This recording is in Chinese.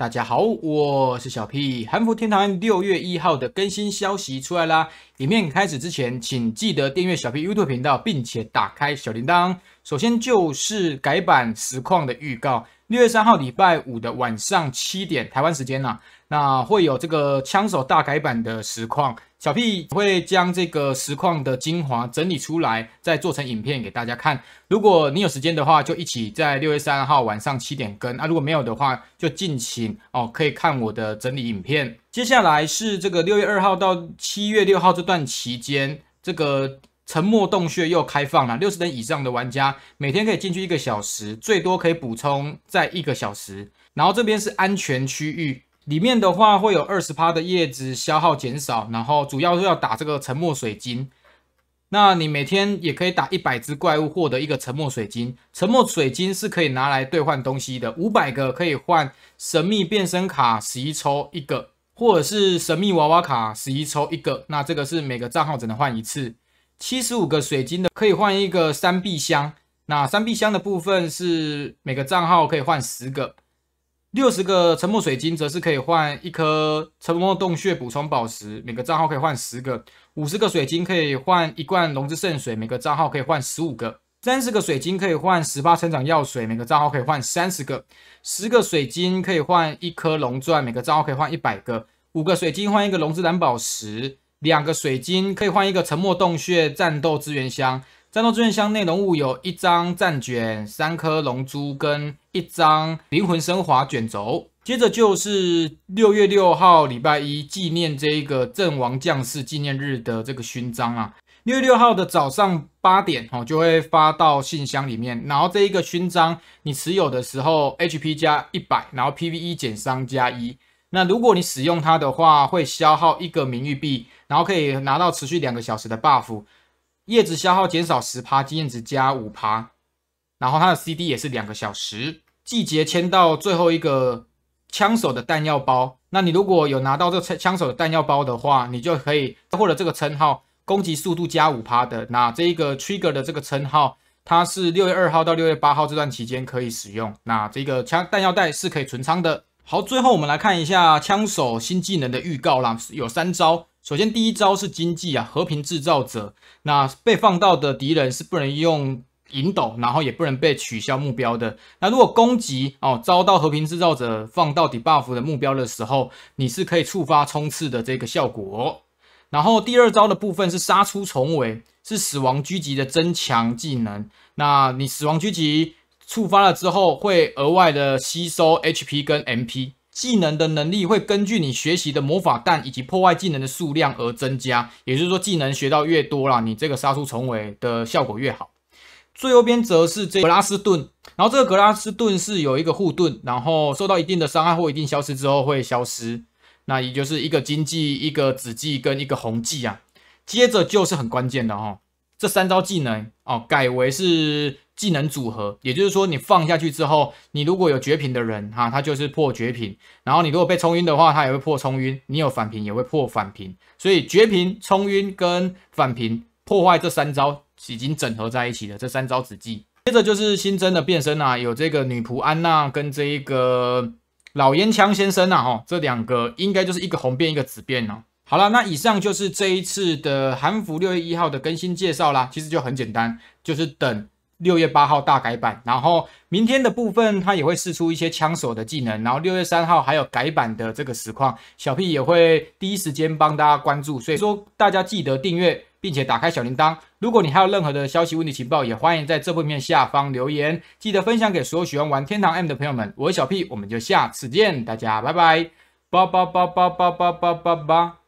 大家好，我是小 P。韩服天堂六月一号的更新消息出来啦！影片开始之前，请记得订阅小 P YouTube 频道，并且打开小铃铛。首先就是改版实况的预告，六月三号礼拜五的晚上七点台湾时间呐，那会有这个枪手大改版的实况。小 P 会将这个实况的精华整理出来，再做成影片给大家看。如果你有时间的话，就一起在六月三号晚上七点更啊；如果没有的话，就敬请哦可以看我的整理影片。接下来是这个六月二号到七月六号这段期间，这个沉默洞穴又开放了，六十等以上的玩家每天可以进去一个小时，最多可以补充在一个小时。然后这边是安全区域。里面的话会有二十趴的叶子消耗减少，然后主要是要打这个沉默水晶。那你每天也可以打一百只怪物获得一个沉默水晶，沉默水晶是可以拿来兑换东西的，五百个可以换神秘变身卡十一抽一个，或者是神秘娃娃卡十一抽一个。那这个是每个账号只能换一次，七十五个水晶的可以换一个三币箱。那三币箱的部分是每个账号可以换十个。六十个沉默水晶则是可以换一颗沉默洞穴补充宝石，每个账号可以换十个；五十个水晶可以换一罐龙之圣水，每个账号可以换十五个；三十个水晶可以换十八成长药水，每个账号可以换三十个；十个水晶可以换一颗龙钻，每个账号可以换一百个；五个水晶换一个龙之蓝宝石，两个水晶可以换一个沉默洞穴战斗资源箱。战斗资源箱内容物有一张战卷、三颗龙珠跟一张灵魂升华卷轴。接着就是六月六号礼拜一纪念这一个阵亡将士纪念日的这个勋章啊。六月六号的早上八点哦，就会发到信箱里面。然后这一个勋章你持有的时候，HP 加一百，然后 PVE 减伤加一。那如果你使用它的话，会消耗一个名誉币，然后可以拿到持续两个小时的 buff。叶子消耗减少十趴，经验值加五趴，然后它的 CD 也是两个小时。季节签到最后一个枪手的弹药包，那你如果有拿到这枪手的弹药包的话，你就可以获得这个称号，攻击速度加五趴的。那这一个 Trigger 的这个称号，它是六月二号到六月八号这段期间可以使用。那这个枪弹药袋是可以存仓的。好，最后我们来看一下枪手新技能的预告啦，有三招。首先，第一招是经济啊，和平制造者。那被放到的敌人是不能用引导，然后也不能被取消目标的。那如果攻击哦遭到和平制造者放到底 buff 的目标的时候，你是可以触发冲刺的这个效果。然后第二招的部分是杀出重围，是死亡狙击的增强技能。那你死亡狙击触发了之后，会额外的吸收 HP 跟 MP。技能的能力会根据你学习的魔法弹以及破坏技能的数量而增加，也就是说，技能学到越多啦，你这个杀出重围的效果越好。最右边则是这格拉斯盾，然后这个格拉斯盾是有一个护盾，然后受到一定的伤害或一定消失之后会消失，那也就是一个金技、一个紫技跟一个红技啊。接着就是很关键的哈，这三招技能哦改为是。技能组合，也就是说，你放下去之后，你如果有绝品的人哈，他就是破绝品；然后你如果被冲晕的话，他也会破冲晕；你有反平也会破反平。所以绝平、冲晕跟反平破坏这三招已经整合在一起了。这三招子技，接着就是新增的变身啊，有这个女仆安娜跟这一个老烟枪先生啊，哈，这两个应该就是一个红变一个紫变哦。好了，那以上就是这一次的韩服六月一号的更新介绍啦。其实就很简单，就是等。六月八号大改版，然后明天的部分它也会试出一些枪手的技能，然后六月三号还有改版的这个实况，小 P 也会第一时间帮大家关注，所以说大家记得订阅并且打开小铃铛。如果你还有任何的消息、问题、情报，也欢迎在这部片下方留言，记得分享给所有喜欢玩天堂 M 的朋友们。我是小 P，我们就下次见，大家拜拜，八八八八八八八八八。